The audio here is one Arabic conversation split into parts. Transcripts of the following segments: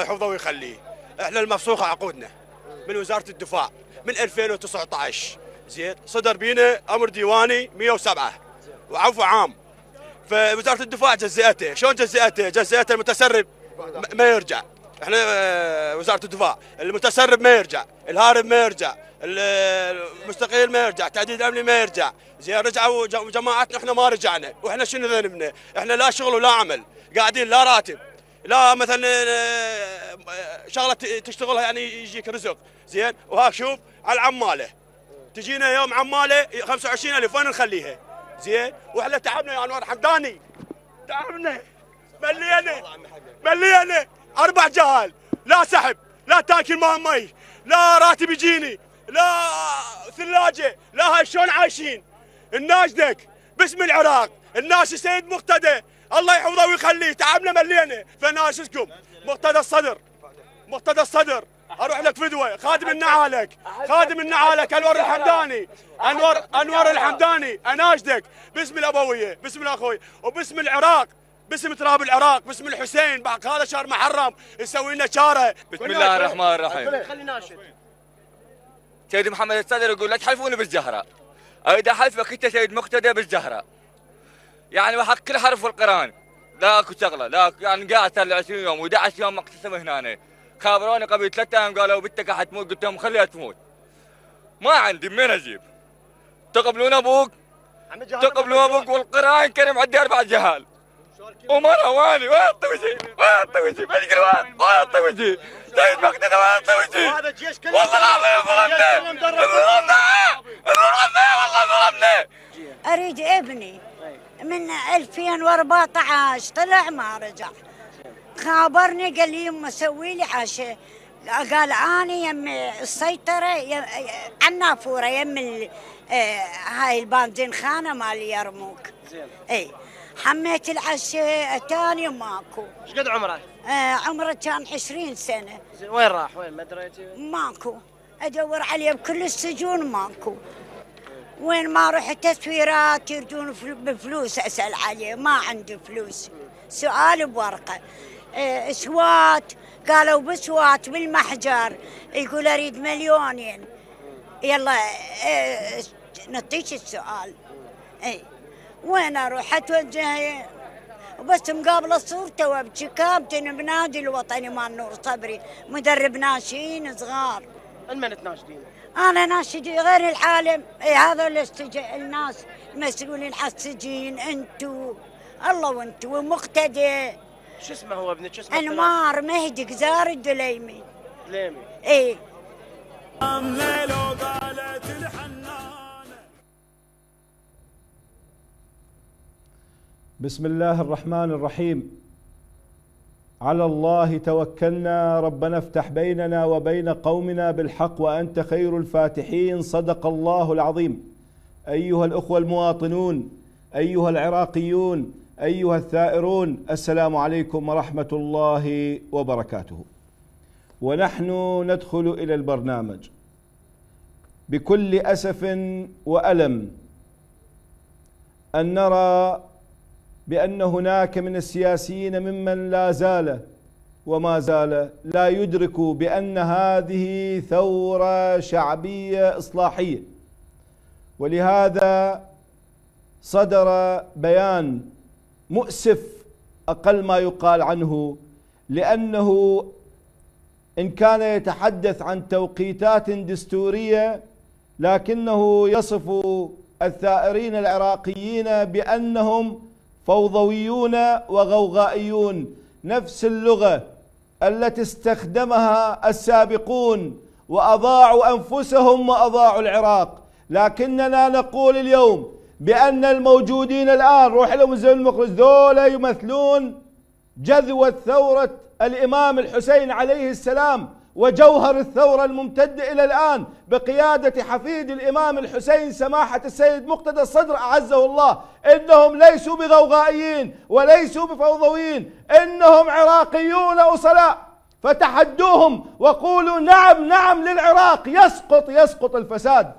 الله يحفظه ويخليه. إحنا المفسوخة عقودنا. من وزارة الدفاع. من 2019 زين. صدر بينا أمر ديواني 107 وعفو عام. فوزارة الدفاع جزئته. شلون جزئته؟ جزئته المتسرب ما يرجع. إحنا آه، وزارة الدفاع. المتسرب ما يرجع. الهارب ما يرجع. ال- المستقيل ما يرجع. تعديل الامني ما يرجع. زين. رجعوا جماعتنا إحنا ما رجعنا. وإحنا شنو ذنبنا؟ إحنا لا شغل ولا عمل. قاعدين لا راتب. لا مثلا آه، شغلة تشتغلها يعني يجيك رزق. زين؟ وها شوف على العماله تجينا يوم عماله 25000 وين نخليها؟ زين؟ وإحنا تعبنا يا أنوار حمداني تعبنا. ملينا. ملينا. أربع جهال. لا سحب لا تاكل ماء مي. لا راتب يجيني. لا ثلاجة. لا هاي شلون عايشين؟ الناشدك باسم العراق. الناس السيد مقتدى. الله يحفظه ويخليه. تعبنا ملينا فناشدكم مقتدى الصدر. مقتدى الصدر. أروح لك فدوه خادم النعالك. خادم النعالك أنور الحمداني. انور أنور الحمداني. اناشدك باسم الأبوية باسم الأخوي وباسم العراق. باسم تراب العراق باسم الحسين. بعد هذا شهر محرم يسوي لنا شاره بسم الله الرحمن الرحيم. خلي ناشد. سيد محمد الصدر يقول لا تحلفوني بالزهراء إذا حلفك أنت سيد مقتدى بالزهراء يعني وحق كل حرف القرآن. لا اكو شغلة لا أكو- يعني قاعد صار لي 20 يوم و11 يوم مقتسم هنا خابروني قبل ثلاث أيام قالوا بنتك حتموت قلت لهم خليها تموت. ما عندي من أجيب؟ تقبلون أبوك؟ تقبلون أبوك والقرآن الكريم عندي أربع جهال. ومرة واني وين طوجي وين طوجي بشكل وين وين طوجي سيد مقتدى وين طوجي والله العظيم ظلمنا ظلمنا ظلمنا والله ظلمنا أريد ابني. من 2014 طلع ما رجع. خابرني قال لي يما سوي لي عشاء قال اني يم السيطرة يم عنافورة يم ال- هاي البنزين خانة مال يرموك. زين. إي. حميت العشاء اتاني ماكو. إيش قد عمره؟ آه، عمره كان 20 سنة. زين وين راح؟ وين؟ ما دريتي؟ ماكو. أدور عليه بكل السجون ماكو. وين ما رحت تسويرات يردون فل- بفلوس أسأل عليه ما عندي فلوس. سؤال بورقة. إيه، اسوات قالوا بسوات بالمحجر يقول أريد مليونين. يلا إيه، نعطيك السؤال. اي وين أروح؟ أتوجه بس مقابله صورته وأبكي. كابتن بنادي الوطني مال نور صبري مدرب ناشئين صغار. المن تناشدين؟ أنا ناشدي غير العالم. إي هذا الناس المسؤولين على السجين أنتو. الله وأنتو ومقتدي شو اسمه هو ابنك؟ شو اسمه؟ أنوار مهدي قزار الدليمي. ليمي إي. بسم الله الرحمن الرحيم. على الله توكلنا ربنا افتح بيننا وبين قومنا بالحق وأنت خير الفاتحين صدق الله العظيم. أيها الأخوة المواطنون أيها العراقيون أيها الثائرون السلام عليكم ورحمة الله وبركاته. ونحن ندخل إلى البرنامج. بكل أسف وألم أن نرى بأن هناك من السياسيين ممن لا زال وما زال لا يدرك بأن هذه ثورة شعبية إصلاحية. ولهذا صدر بيان مؤسف أقل ما يقال عنه لأنه إن كان يتحدث عن توقيتات دستورية لكنه يصف الثائرين العراقيين بأنهم فوضويون وغوغائيون نفس اللغة التي استخدمها السابقون وأضاعوا أنفسهم وأضاعوا العراق. لكننا نقول اليوم بأن الموجودين الآن روح لهم زي المخرج ذولا يمثلون جذوة ثورة الإمام الحسين عليه السلام. وجوهر الثورة الممتدة إلى الآن بقيادة حفيد الإمام الحسين سماحة السيد مقتدى الصدر أعزه الله. إنهم ليسوا بغوغائيين وليسوا بفوضويين. إنهم عراقيون أصلاء. فتحدوهم وقولوا نعم نعم للعراق. يسقط يسقط الفساد.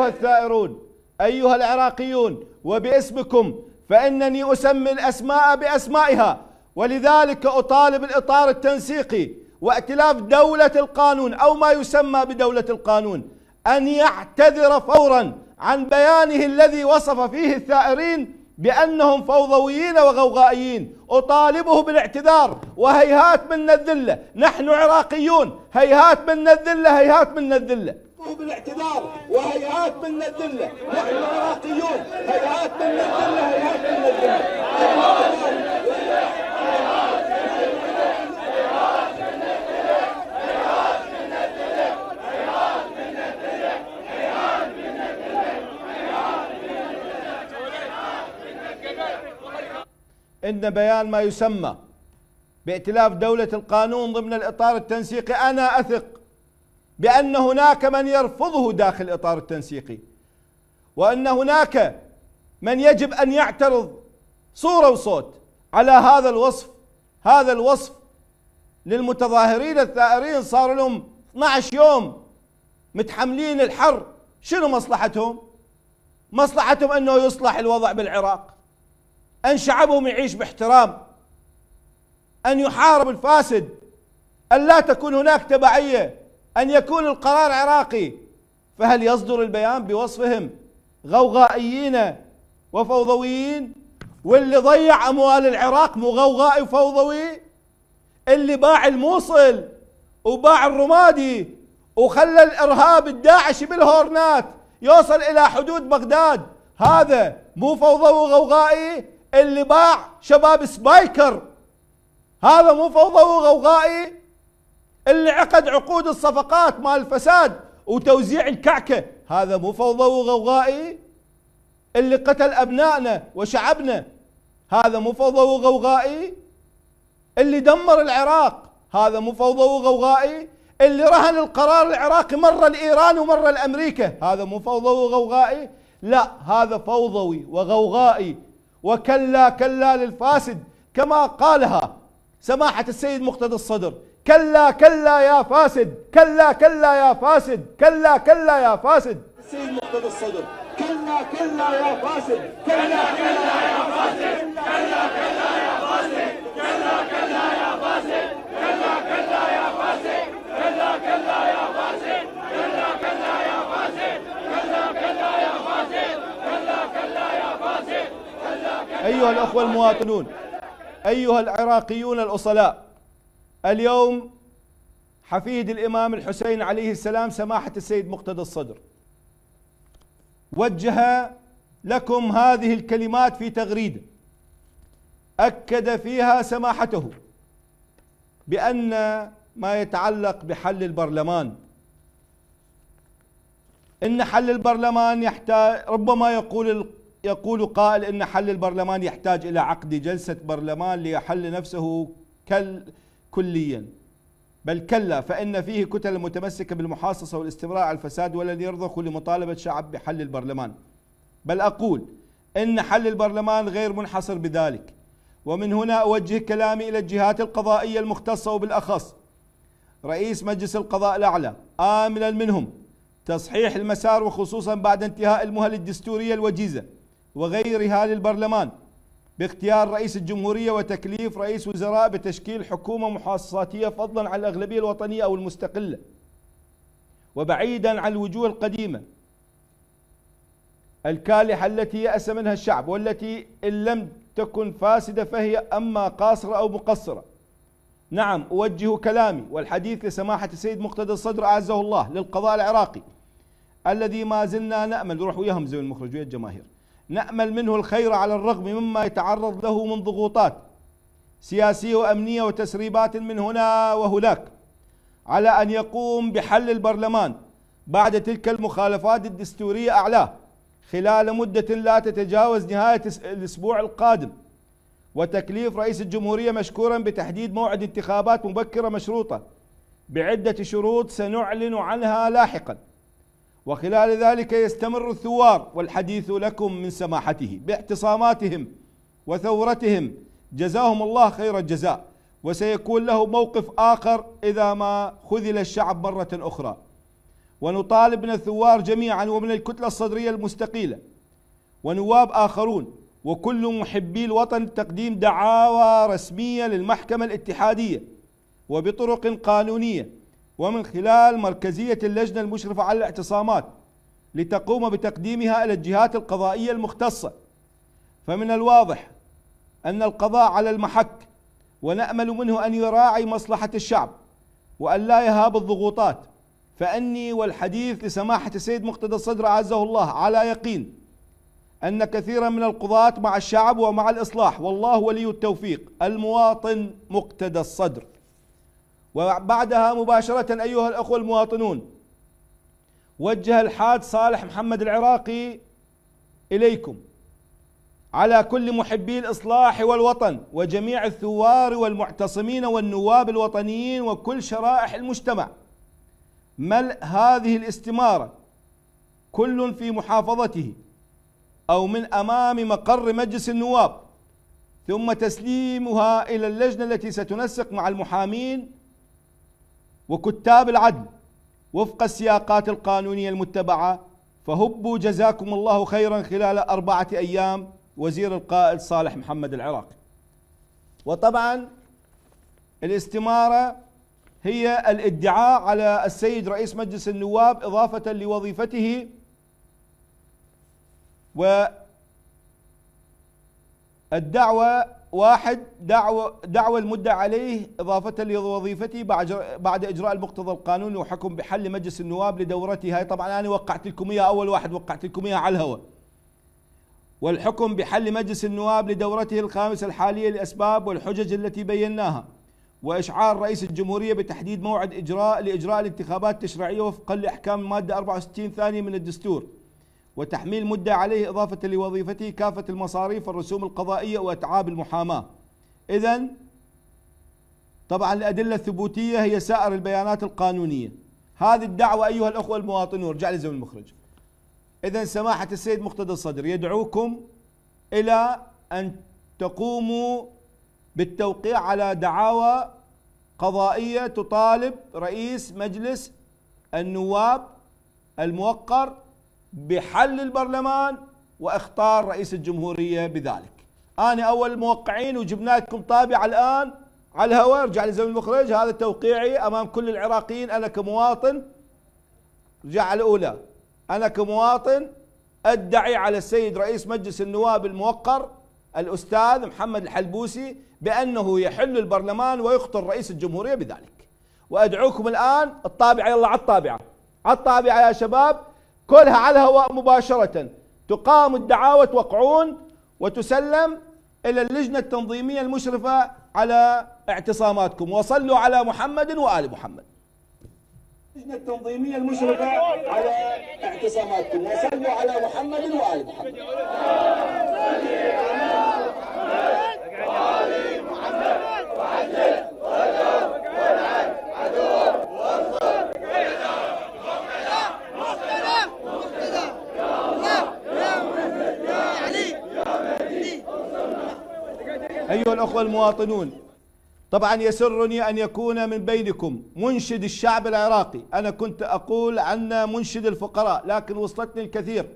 أيها الثائرون أيها العراقيون وباسمكم فإنني أسمي الأسماء بأسمائها ولذلك أطالب الإطار التنسيقي وائتلاف دولة القانون أو ما يسمى بدولة القانون أن يعتذر فورا عن بيانه الذي وصف فيه الثائرين بأنهم فوضويين وغوغائيين. أطالبه بالاعتذار وهيهات منا الذلة نحن عراقيون هيهات منا الذلة هيهات منا الذلة. بالاعتذار وهيهات منا الذلة نحن عراقيون هيهات منا الذلة هيهات منا الذلة إن بيان ما يسمى بائتلاف دولة القانون ضمن الإطار التنسيقي أنا أثق بأن هناك من يرفضه داخل الإطار التنسيقي وأن هناك من يجب أن يعترض صورة وصوت على هذا الوصف. هذا الوصف للمتظاهرين الثائرين صار لهم 12 يوم متحملين الحر. شنو مصلحتهم؟ مصلحتهم أنه يصلح الوضع بالعراق أن شعبهم يعيش باحترام أن يحارب الفاسد أن لا تكون هناك تبعية. أن يكون القرار عراقي فهل يصدر البيان بوصفهم غوغائيين وفوضويين؟ واللي ضيع أموال العراق مو غوغائي وفوضوي؟ اللي باع الموصل وباع الرمادي وخلى الإرهاب الداعشي بالهورنات يوصل إلى حدود بغداد. هذا مو فوضوي وغوغائي اللي باع شباب سبايكر. هذا مو فوضوي وغوغائي اللي عقد عقود الصفقات مال الفساد وتوزيع الكعكة. هذا مو فوضوي وغوغائي اللي قتل أبنائنا وشعبنا. هذا مو فوضوي وغوغائي اللي دمر العراق. هذا مو فوضوي وغوغائي اللي رهن القرار العراقي مرة الإيران ومرة الأمريكا هذا مو فوضوي وغوغائي. لا هذا فوضوي وغوغائي. وكلا كلا للفاسد كما قالها سماحة السيد مقتدى الصدر. كلا كلا يا فاسد كلا كلا يا فاسد كلا كلا يا فاسد السيد مقتدى الصدر كلا كلا يا فاسد كلا كلا يا فاسد كلا كلا يا فاسد كلا كلا يا فاسد كلا كلا يا فاسد كلا كلا يا فاسد كلا كلا يا فاسد كلا كلا يا فاسد كلا كلا يا فاسد أيها الأخوة المواطنون أيها العراقيون الأصلاء اليوم حفيد الإمام الحسين عليه السلام سماحة السيد مقتدى الصدر. وجه لكم هذه الكلمات في تغريده أكد فيها سماحته بأن ما يتعلق بحل البرلمان. إن حل البرلمان يحتاج ربما يقول يقول قائل إن حل البرلمان يحتاج إلى عقد جلسة برلمان ليحل نفسه كل كليا. بل كلا فإن فيه كتل متمسكة بالمحاصصة والاستمرار على الفساد ولن يرضخوا لمطالبة شعب بحل البرلمان. بل أقول إن حل البرلمان غير منحصر بذلك. ومن هنا أوجه كلامي إلى الجهات القضائية المختصة وبالأخص. رئيس مجلس القضاء الأعلى املا منهم تصحيح المسار وخصوصا بعد انتهاء المهل الدستورية الوجيزة وغيرها للبرلمان. باختيار رئيس الجمهورية وتكليف رئيس وزراء بتشكيل حكومة محاصصاتية فضلا عن الأغلبية الوطنية أو المستقلة وبعيدا عن الوجوه القديمة الكالحة التي يأس منها الشعب والتي إن لم تكن فاسدة فهي أما قاصرة أو مقصرة. نعم أوجه كلامي والحديث لسماحة السيد مقتدى الصدر أعزه الله للقضاء العراقي الذي ما زلنا نأمل روح وياهم زي المخرج ويا الجماهير. نأمل منه الخير على الرغم مما يتعرض له من ضغوطات سياسية وأمنية وتسريبات من هنا وهناك على أن يقوم بحل البرلمان بعد تلك المخالفات الدستورية أعلاه خلال مدة لا تتجاوز نهاية الأسبوع القادم. وتكليف رئيس الجمهورية مشكورا بتحديد موعد انتخابات مبكرة مشروطة بعدة شروط سنعلن عنها لاحقاً. وخلال ذلك يستمر الثوار والحديث لكم من سماحته باعتصاماتهم وثورتهم. جزاهم الله خير الجزاء. وسيكون له موقف آخر إذا ما خذل الشعب مرة أخرى. ونطالب من الثوار جميعا ومن الكتلة الصدرية المستقيلة. ونواب آخرون وكل محبي الوطن تقديم دعاوى رسمية للمحكمة الاتحادية. وبطرق قانونية ومن خلال مركزية اللجنة المشرفة على الاعتصامات لتقوم بتقديمها إلى الجهات القضائية المختصة. فمن الواضح أن القضاء على المحك ونأمل منه أن يراعي مصلحة الشعب وأن لا يهاب الضغوطات. فأني والحديث لسماحة السيد مقتدى الصدر أعزه الله على يقين أن كثيرا من القضاة مع الشعب ومع الإصلاح. والله ولي التوفيق المواطن مقتدى الصدر. وبعدها مباشرة أيها الأخوة المواطنون وجه الحاج صالح محمد العراقي إليكم. على كل محبي الإصلاح والوطن وجميع الثوار والمعتصمين والنواب الوطنيين وكل شرائح المجتمع ملء هذه الاستمارة كل في محافظته أو من أمام مقر مجلس النواب ثم تسليمها إلى اللجنة التي ستنسق مع المحامين وكتاب العدل وفق السياقات القانونية المتبعة فهبوا جزاكم الله خيرا خلال أربعة أيام وزير القائد صالح محمد العراقي. وطبعا الاستمارة هي الادعاء على السيد رئيس مجلس النواب إضافة لوظيفته والدعوة واحد دعوة دعوة المدعى عليه إضافة لوظيفته بعد بعد إجراء المقتضى القانوني وحكم بحل مجلس النواب لدورته هاي طبعا أنا وقعت لكم إياها أول واحد وقعت لكم إياها على الهواء. والحكم بحل مجلس النواب لدورته الخامسة الحالية لأسباب والحجج التي بيناها. وإشعار رئيس الجمهورية بتحديد موعد إجراء لإجراء الانتخابات التشريعية وفقا لأحكام المادة 64 ثانية من الدستور. وتحميل مدة عليه إضافة لوظيفته كافة المصاريف والرسوم القضائية وأتعاب المحاماة. إذا طبعا الأدلة الثبوتية هي سائر البيانات القانونية. هذه الدعوة أيها الأخوة المواطنون رجع لي زمن المخرج. إذا سماحة السيد مقتدى الصدر يدعوكم إلى أن تقوموا بالتوقيع على دعاوى قضائية تطالب رئيس مجلس النواب الموقر بحل البرلمان واختار رئيس الجمهورية بذلك. أنا أول الموقعين وجبنا لكم طابع الآن على الهواء رجع لي زمن المخرج. هذا توقيعي أمام كل العراقيين. أنا كمواطن رجع على الأولى. أنا كمواطن أدعي على السيد رئيس مجلس النواب الموقر الأستاذ محمد الحلبوسي بأنه يحل البرلمان ويخطر رئيس الجمهورية بذلك. وأدعوكم الآن الطابعة يلا على الطابعة. على الطابعة يا شباب. كلها على الهواء مباشرة. تقام الدعاوى توقعون وتسلم إلى اللجنة التنظيمية المشرفة على اعتصاماتكم. وصلوا على محمد وآل محمد. اللجنة التنظيمية المشرفة على اعتصاماتكم. وصلوا على محمد وآل محمد. أيها الأخوة المواطنون طبعا يسرني أن يكون من بينكم منشد الشعب العراقي. أنا كنت أقول عنا منشد الفقراء لكن وصلتني الكثير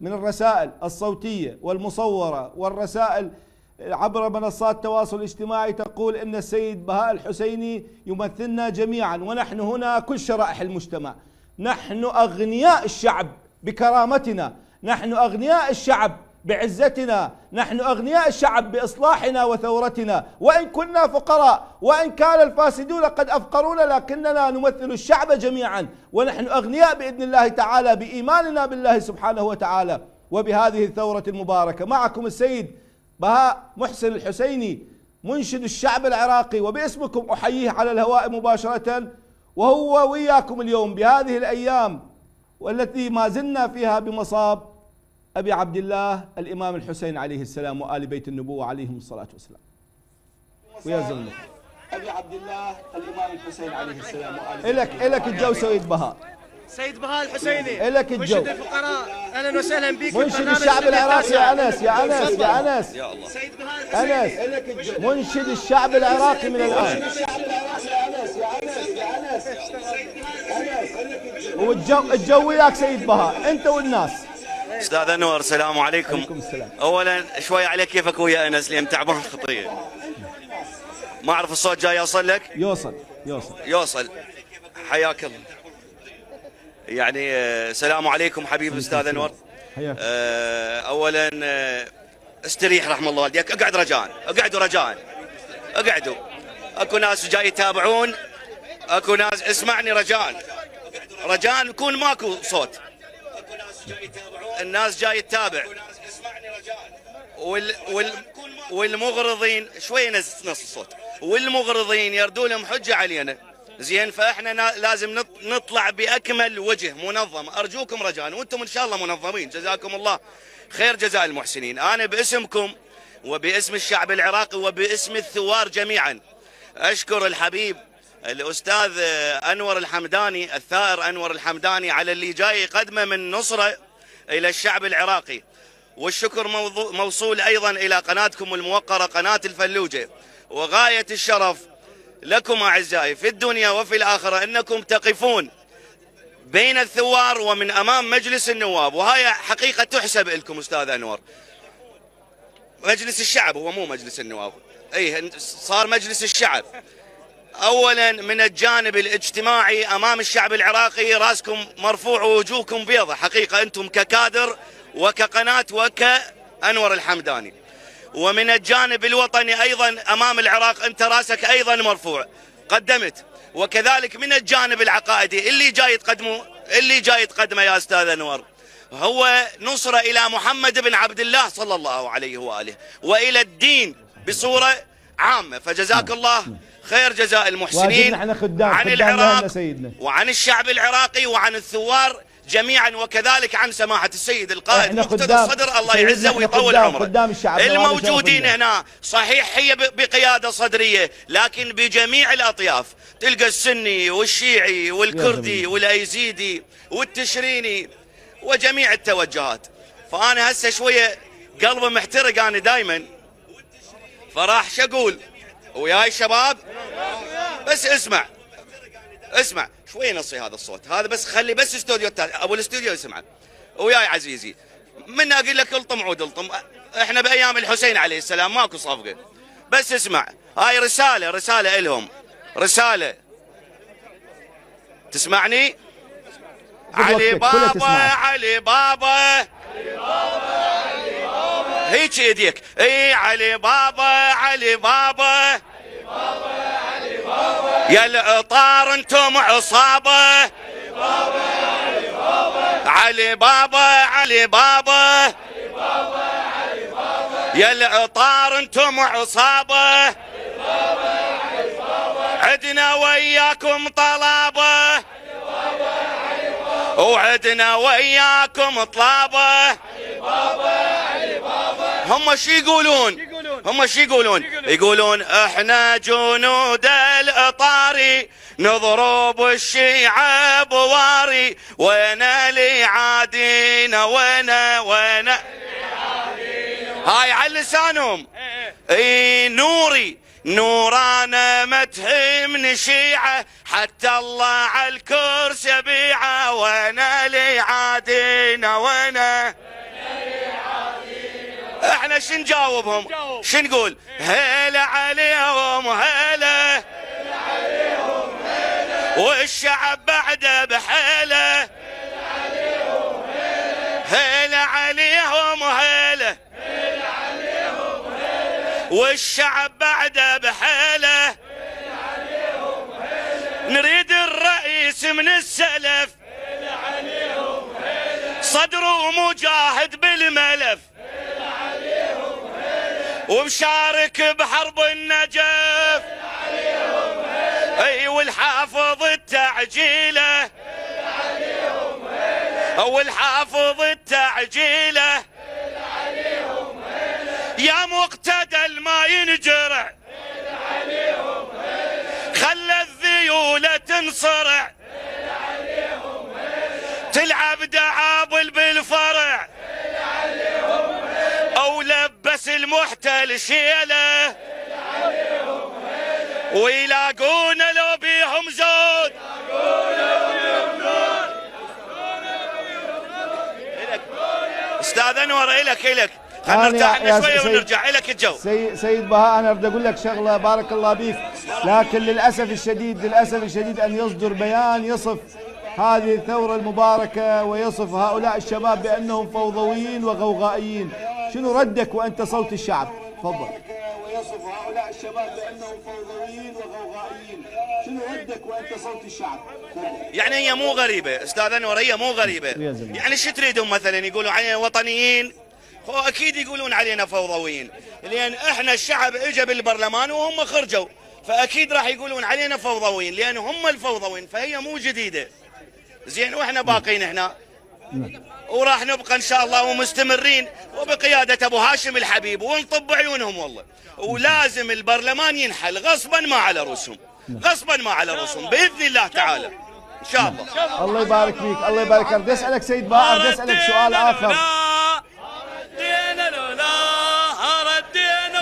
من الرسائل الصوتية والمصورة والرسائل عبر منصات التواصل الاجتماعي تقول إن السيد بهاء الحسيني يمثلنا جميعا ونحن هنا كل شرائح المجتمع. نحن أغنياء الشعب بكرامتنا. نحن أغنياء الشعب بعزتنا. نحن أغنياء الشعب بإصلاحنا وثورتنا. وإن كنا فقراء وإن كان الفاسدون قد أفقرونا لكننا نمثل الشعب جميعا. ونحن أغنياء بإذن الله تعالى بإيماننا بالله سبحانه وتعالى. وبهذه الثورة المباركة معكم السيد بهاء محسن الحسيني منشد الشعب العراقي. وباسمكم أحييه على الهواء مباشرة. وهو وياكم اليوم بهذه الأيام والتي ما زلنا فيها بمصاب أبي عبد الله الإمام الحسين عليه السلام وآل بيت النبوة عليهم الصلاة والسلام. ويا زلمه أبي عبد الله الإمام الحسين عليه السلام وآل الك إلك الجو سيد بهاء. سيد بهاء الحسيني. إلك الجو. منشد الفقراء. أهلا وسهلا بك منشد الشعب العراقي. يا التاسع. أنس يا أنس يا أنس. سيد بهاء الحسيني أنس منشد الشعب العراقي. من الان والجو الجو وياك سيد بهاء. أنت والناس. أستاذ أنور السلام عليكم. عليكم السلام. اولا شوي عليك كيفك ويا أنس؟ لين تعبان خطير. ما أعرف الصوت جاي يوصل لك؟ يوصل يوصل. يوصل. حياك الله. يعني آه، السلام عليكم حبيب الاستاذ أنور. حياك آه، اولا آه، استريح رحم الله. والديك اقعد رجاء اقعدوا رجاء. اقعدوا. أكو ناس جاي يتابعون أكو ناس اسمعني رجاء. رجاء يكون ماكو صوت. الناس جاي تتابع. وال وال والمغرضين شوي نص الصوت. والمغرضين يردوا لهم حجة علينا. زين فإحنا نا- لازم نط- نطلع بأكمل وجه منظم. أرجوكم رجاء وأنتم إن شاء الله منظمين. جزاكم الله خير جزاء المحسنين. أنا باسمكم وباسم الشعب العراقي وباسم الثوار جميعا. أشكر الحبيب الأستاذ آه، أنور الحمداني الثائر أنور الحمداني على اللي جاي يقدمه من نصره إلى الشعب العراقي. والشكر موصول أيضا إلى قناتكم الموقرة قناة الفلوجة. وغاية الشرف لكم أعزائي في الدنيا وفي الآخرة إنكم تقفون بين الثوار ومن أمام مجلس النواب. وهاي حقيقة تحسب لكم أستاذ أنور. مجلس الشعب هو مو مجلس النواب. اي صار مجلس الشعب. اولا من الجانب الاجتماعي أمام الشعب العراقي راسكم مرفوع ووجوهكم بيضة. حقيقة أنتم ككادر وكقناة وكأنور الحمداني. ومن الجانب الوطني أيضا أمام العراق أنت راسك أيضا مرفوع. قدمت. وكذلك من الجانب العقائدي. اللي جاي تقدمه اللي جاي تقدمه يا أستاذ أنور. هو نصرة إلى محمد بن عبد الله صلى الله عليه وآله. وإلى الدين بصورة عامة. فجزاك الله خير جزاء المحسنين عن خدام العراق سيدنا وعن الشعب العراقي وعن الثوار جميعا وكذلك عن سماحة السيد القائد مقتدى. الصدر الله يعزه ويطول عمره خدام الشعب، الموجودين. هنا صحيح هي بقيادة صدرية لكن بجميع الأطياف تلقى السني والشيعي والكردي. والأيزيدي والتشريني وجميع التوجهات فأنا هسه شوية قلبي محترق أنا دايما فراح شقول وياي شباب؟ بس اسمع اسمع شوي نصي هذا الصوت هذا بس خلي بس استوديو أبو الاستوديو يسمع. وياي عزيزي من أقول لك الطم عود الطم إحنا بأيام الحسين عليه السلام ماكو صفقة. بس اسمع هاي رسالة رسالة إلهم رسالة. تسمعني؟ علي وقتك، كلها بابا. علي بابا. هيك ايديك اي علي بابا علي بابا. يا الاطار أنتم عصابه علي بابا علي بابا. يا الاطار أنتم عصابه عدنا وياكم طلابه وعدنا وياكم طلابه هم شو يقولون؟ هم شو يقولون؟ يقولون. إحنا جنود الاطاري نضرب الشيعة بواري وين اللي عادينا وين وين هاي على لسانهم. اي نوري نورانا ما تهمني شيعة حتى الله على الكرسي بيعة وأنا لي عادينا وأنا إحنا شو نجاوبهم شو نقول؟ هلا عليهم هلا. والشعب بعده بحيله. هلا عليهم هلا. والشعب بعده بحيله. نريد الرئيس من السلف. صدره مجاهد بالملف. ومشارك بحرب النجف. أي والحافظ التعجيلة. والحافظ التعجيلة. يا مقتدى الما ينجرع. خلى الذيولة تنصرع. تلعب دعابل ولبس المحتل شيلة. ويلاقونا لو بيهم زود. أستاذ أنور إلك إلك. خلينا نرتاح لنا شوية ونرجع. إلك الجو. سيد, سيد بهاء أنا بدي أقول لك شغلة بارك الله بيك لكن للأسف الشديد للأسف الشديد أن يصدر بيان يصف هذه الثورة المباركة ويصف هؤلاء الشباب بأنهم فوضويين وغوغائيين. شنو ردك وأنت صوت الشعب؟ تفضل. ويصف هؤلاء الشباب بأنهم فوضويين وغوغائيين. شنو ردك وأنت صوت الشعب؟ يعني هي مو غريبة أستاذ انور هي مو زلمة. يعني شو تريدون مثلا؟ يقولوا علينا وطنيين؟ هو أكيد يقولون علينا فوضويين. لأن إحنا الشعب اجى بالبرلمان وهم خرجوا فأكيد راح يقولون علينا فوضويين لأن هم الفوضويين فهي مو جديدة. زين وإحنا باقين هنا. وراح نبقى إن شاء الله ومستمرين. وبقيادة أبو هاشم الحبيب ونطب عيونهم والله. ولازم البرلمان ينحل غصبا ما على رؤوسهم. غصبا ما على رؤوسهم بإذن الله تعالى. إن شاء الله. الله يبارك فيك الله يبارك فيك. بدي أسألك سيد بهاء بدي أسألك سؤال آخر.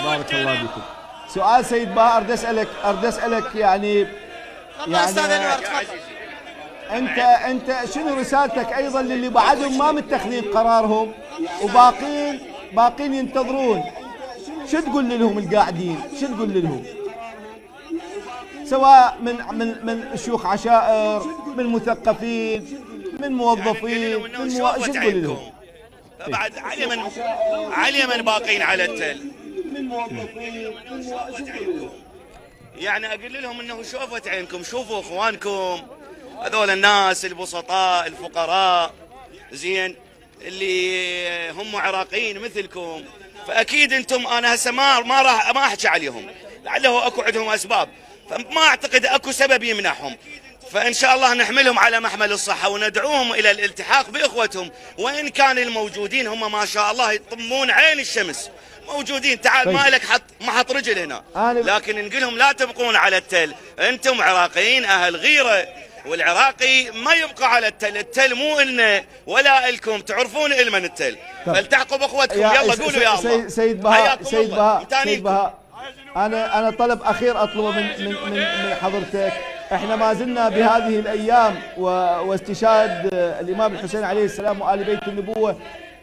بارك الله فيكم سؤال سيد بهاء اريد أسألك اريد أسألك يعني الله أستاذ انور يعني تفضل. انت أنت شنو رسالتك أيضا للي بعدهم ما متخذين قرارهم وباقين باقين ينتظرون؟ شو تقول لهم القاعدين؟ شو تقول لهم؟ سواء من من من شيوخ عشائر من مثقفين من موظفين يعني من مو... شو تقول لهم؟ بعد علي من علي من باقين على التل. يعني أقول لهم إنه شوفت عينكم شوفوا إخوانكم. هذول الناس البسطاء الفقراء. زين؟ اللي هم عراقيين مثلكم. فأكيد أنتم أنا هسه ما ما راح ما أحكي عليهم. لعله أكو عندهم أسباب. فما أعتقد أكو سبب يمنعهم فإن شاء الله نحملهم على محمل الصحة وندعوهم إلى الالتحاق بإخوتهم. وإن كان الموجودين هم ما شاء الله يطمون عين الشمس. موجودين. تعال طيب. ما لك حط ما حط رجل هنا. لكن نقول لهم لا تبقون على التل. أنتم عراقيين أهل غيرة. والعراقي ما يبقى على التل التل مو إلنا ولا إلكم تعرفون إلمن التل. فالتحقوا بأخوتكم يلا قولوا يا الله. سيد, سيد بهاء سيد. بهاء. سيد بهاء. أنا أنا طلب أخير اطلبه من من من, من حضرتك. إحنا ما زلنا بهذه الأيام واستشهاد آه، الإمام الحسين عليه السلام وآل بيت النبوة.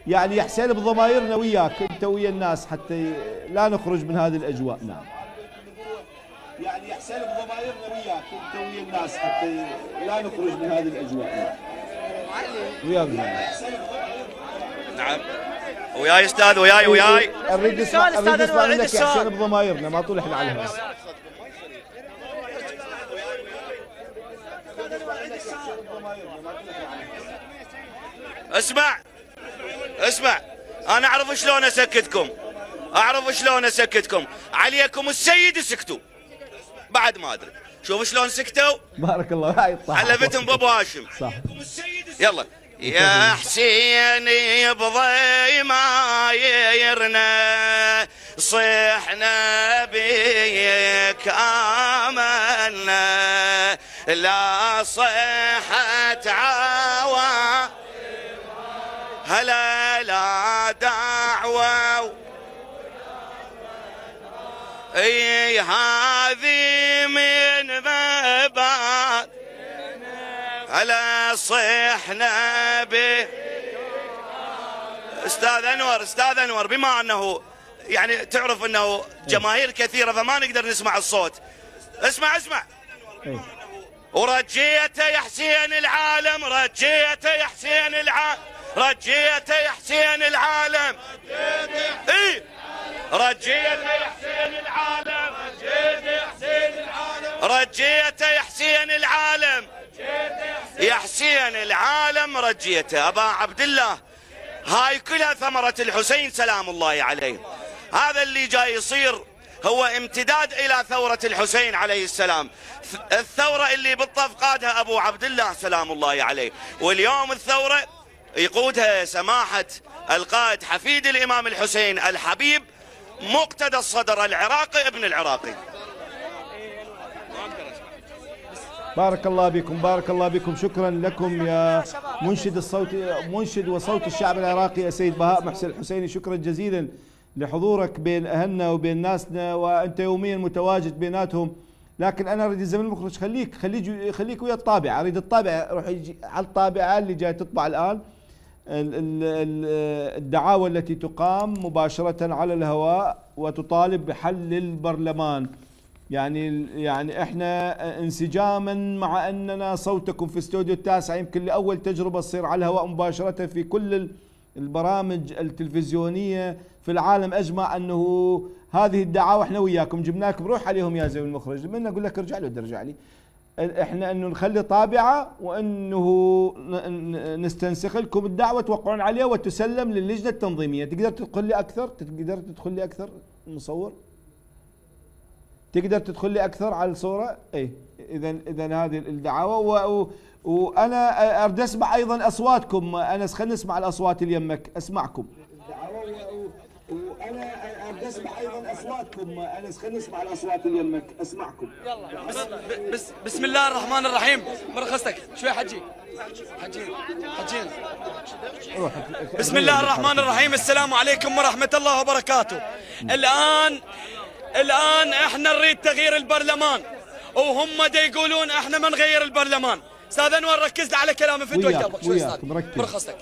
يعني يا حسين بضمايرنا وياك أنت ويا الناس حتى لا نخرج من هذه الأجواء. نعم. يعني يا حسين بضمايرنا وياك انت ويا الناس حتى لا نخرج من هذه الأجواء. وياك نعم. نعم. وياي أستاذ وياي وياي. أريد أسمع السؤال أريد أسمع منك يا. حسين بضمايرنا ما طول إحنا على اسمع. اسمع. أنا أعرف شلون أسكتكم. أعرف شلون أسكتكم. عليكم السيد سكتوا. بعد ما ادري. شوف شلون سكتوا. بارك الله هاي. حلفتهم بابو هاشم. صح. يلا. يا حسين بضيمايرنا صحنا بيك آمنا. لا صحت عوا هلا لا دعوة إي هذه من مبات هلا صحنا به أستاذ أنور أستاذ أنور بما أنه يعني تعرف أنه جماهير كثيرة فما نقدر نسمع الصوت. اسمع اسمع. إيه. ورجيته يا حسين العالم رجيته يا حسين العالم رجيته يا حسين العالم. اي رجيته يا حسين العالم. رجيته يا حسين العالم. رجيته يا حسين العالم يا حسين العالم رجيته أبا عبد الله. هاي كلها ثمرة الحسين سلام الله عليه. هذا اللي جاي يصير هو امتداد إلى ثورة الحسين عليه السلام. الثورة اللي بالطف قادها أبو عبد الله سلام الله عليه. واليوم الثورة يقودها سماحة القائد حفيد الإمام الحسين الحبيب مقتدى الصدر العراقي ابن العراقي. بارك الله بكم بارك الله بكم. شكرا لكم يا منشد الصوت منشد وصوت الشعب العراقي يا سيد بهاء محسن الحسيني. شكرا جزيلا لحضورك بين أهلنا وبين ناسنا وأنت يوميا متواجد بيناتهم. لكن أنا أريد الزميل المخرج خليك خليك خليك ويا الطابعة. أريد الطابعة روح على الطابعة اللي جاي تطبع الآن. ال- ال- ال- الدعاوى التي تقام مباشرة على الهواء وتطالب بحل البرلمان. يعني يعني إحنا انسجاما مع أننا صوتكم في استوديو التاسع يمكن لأول تجربة تصير على الهواء مباشرة في كل ال- البرامج التلفزيونية في العالم. أجمع أنه هذه الدعاوى إحنا وياكم جبناك بروح عليهم يا زلمه المخرج. من أقول لك ارجع له ارجع لي. إحنا انه نخلي طابعة وأنه نستنسخ لكم الدعوة توقعون عليها وتسلم للجنة التنظيمية. تقدر تدخل لي أكثر؟ تقدر تدخل لي أكثر المصور؟ تقدر تدخل لي أكثر على الصورة؟ اي اذا اذا هذه الدعاوى وأنا اريد أسمع أيضا أصواتكم. أنا خلينا نسمع الأصوات اللي يمك اسمعكم وأنا اسمع أيضا أصواتكم انا خلينا نسمع الأصوات اللي يمك. أسمعكم. بس بس بسم الله الرحمن الرحيم. مرخصتك شوي حجي. حجي حجي. بسم الله الرحمن الرحيم. السلام عليكم ورحمة الله وبركاته. الآن الآن إحنا نريد تغيير البرلمان. وهم دا يقولون إحنا ما نغير البرلمان. أستاذ أنور ركز على كلامي في وياك- وياك، مركز. مرخصتك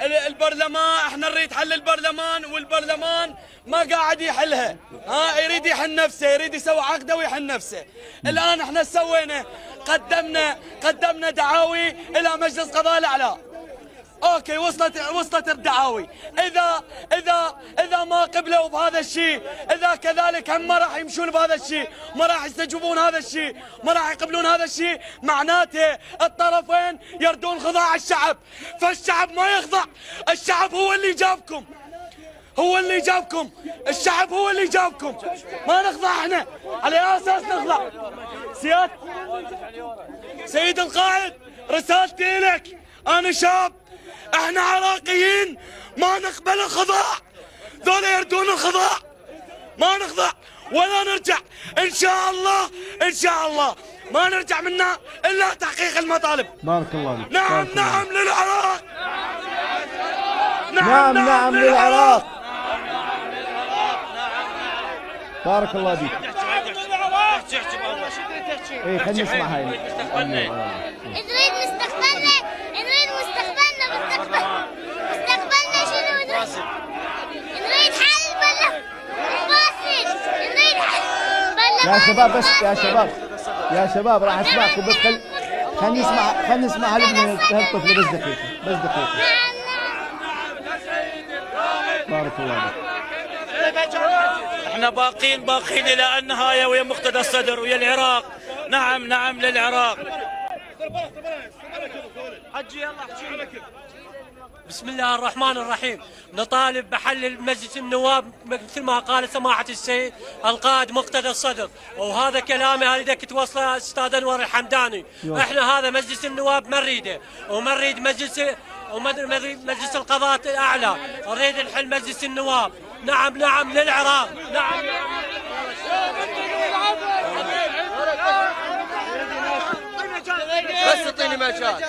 البرلمان إحنا نريد حل البرلمان والبرلمان ما قاعد يحلها. ها يريد يحل نفسه يريد يسوي عقده ويحل نفسه. الآن إحنا سوينا قدمنا قدمنا دعاوي إلى مجلس قضاء الأعلى. أوكي وصلت وصلت الدعاوي. اذا اذا إذا ما قبلوا بهذا الشيء إذا كذلك هم ما راح يمشون بهذا الشيء ما راح يستجوبون هذا الشيء ما راح يقبلون هذا الشيء معناته الطرفين يردون خضاع الشعب. فالشعب ما يخضع. الشعب هو اللي جابكم. هو اللي جابكم. الشعب هو اللي جابكم. ما نخضع إحنا. على أساس نخضع. سياد. سيد القائد رسالتي لك. أنا شاب. إحنا عراقيين ما نقبل الخضاع. ذولا يردون الخضاع. ما نخضع ولا نرجع. إن شاء الله إن شاء الله. ما نرجع منا إلا تحقيق المطالب. بارك الله فيك. نعم بارك الله نعم للعراق. نعم نعم للعراق. بارك الله فيك. اي خلينا نسمع هاي نريد مستقبلنا نريد مستقبلنا مستقبل مستقبلنا شنو نريد نريد حل بلا فاسد نريد حل. يا شباب بس يا شباب. يا شباب راح اسمعكم بس خل خلينا نسمع خلينا نسمع هالابن هالطفل بس دقيقة بس دقيقة. بارك الله فيك. إحنا باقين باقين إلى النهاية ويا مقتدى الصدر ويا العراق. نعم نعم للعراق. بسم الله الرحمن الرحيم. نطالب بحل مجلس النواب مثل ما قال سماحة السيد القائد مقتدى الصدر. وهذا كلامي بدك توصله أستاذ أنور الحمداني. إحنا هذا مجلس النواب ما نريده وما نريد مجلس مجلس القضاء الأعلى. نريد نحل مجلس النواب. نعم نعم للعراق. نعم. بس أعطيني مجال.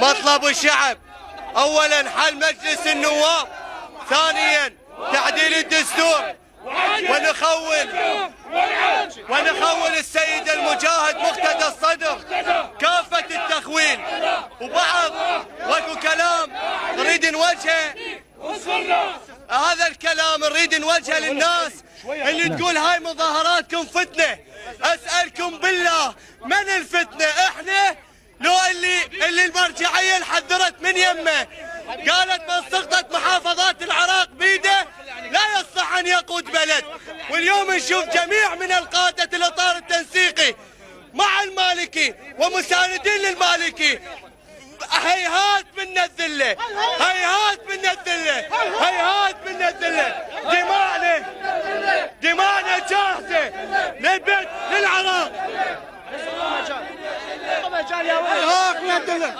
مطلب الشعب. اولا حل مجلس النواب. ثانيا تعديل الدستور. ونخول ونخول السيد المجاهد مقتدى الصدر. كافة التخوين. وبعض واكو كلام نريد نوجهه. هذا الكلام نريد نوجهه للناس اللي تقول هاي مظاهراتكم فتنة. أسألكم بالله من الفتنة؟ إحنا؟ لو اللي اللي المرجعية اللي حذرت من يمه. قالت من سقطت محافظات العراق بيده لا يصلح أن يقود بلد. واليوم نشوف جميع من القادة الاطار التنسيقي مع المالكي ومساندين للمالكي. هيهات من الذلة. هيهات من الذلة. هيهات من الذلة. دماءنا دماءنا جاهزة. للبيت للعراق العراق من الذلة.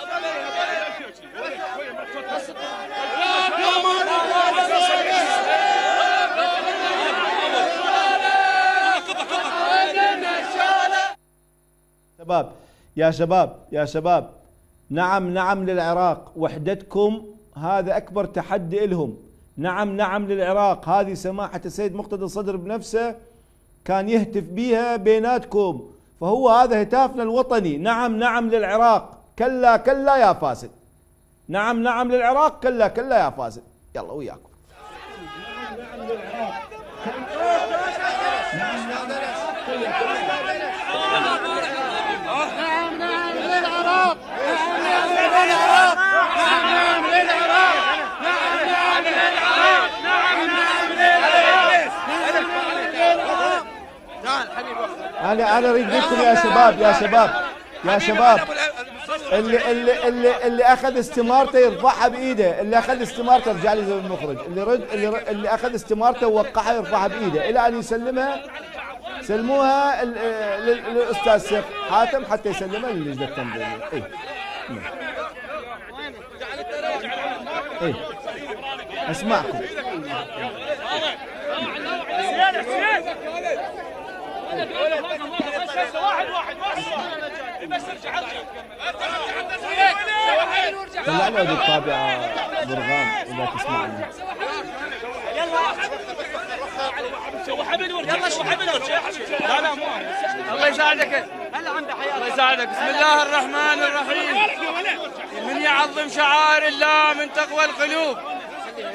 شباب يا شباب يا شباب. نعم نعم للعراق. وحدتكم هذا أكبر تحدي لهم. نعم نعم للعراق. هذه سماحة السيد مقتدى الصدر بنفسه كان يهتف بها بيناتكم. فهو هذا هتافنا الوطني. نعم نعم للعراق. كلا كلا يا فاسد. نعم نعم للعراق. كلا كلا يا فاسد. يلا وياكم. أنا أنا اريد منكم يا شباب يا شباب يا شباب. اللي اللي اللي اللي أخذ استمارته يرفعها بإيده اللي أخذ استمارته رجع لي زي المخرج. اللي رد اللي, اللي أخذ استمارته ووقعها يرفعها بإيده. إلى أن يسلمها سلموها للأستاذ سيف حاتم حتى يسلمها للجنة التنظيميه اي اي أسمعكم. طلع لي هذه الطابعه برغام اذا تسمعني يلا شو حبل لا لا مو الله يساعدك هلا عنده حياه الله يساعدك بسم الله الرحمن الرحيم من يعظم شعائر الله من تقوى القلوب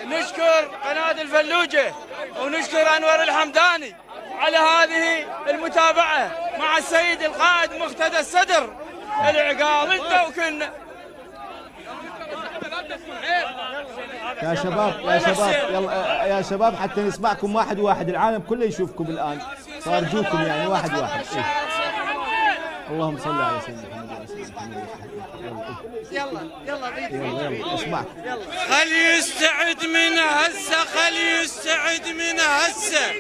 نشكر قناة الفلوجة ونشكر أنور الحمداني على هذه المتابعة مع السيد القائد مقتدى الصدر العقال انت وكنا يا شباب يا شباب يلا يا شباب حتى نسمعكم واحد واحد العالم كله يشوفكم الآن. فأرجوكم يعني واحد واحد. إيه. اللهم صل على سيدنا محمد وعلى سيدنا محمد. يلا يلا يلا يلا اسمعكم خل يستعد من هسه خل يستعد من هسه.